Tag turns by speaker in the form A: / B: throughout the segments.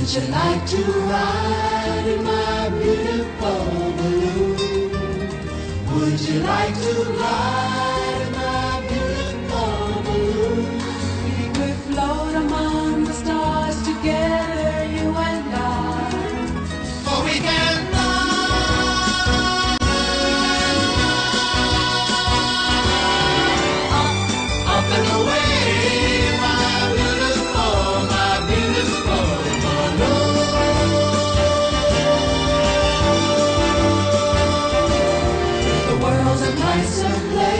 A: Would you like to ride in my beautiful balloon? Would you like to ride? nicer place.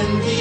A: in the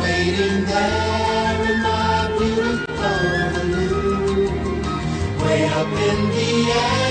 A: waiting there in my beautiful blue, way up in the air.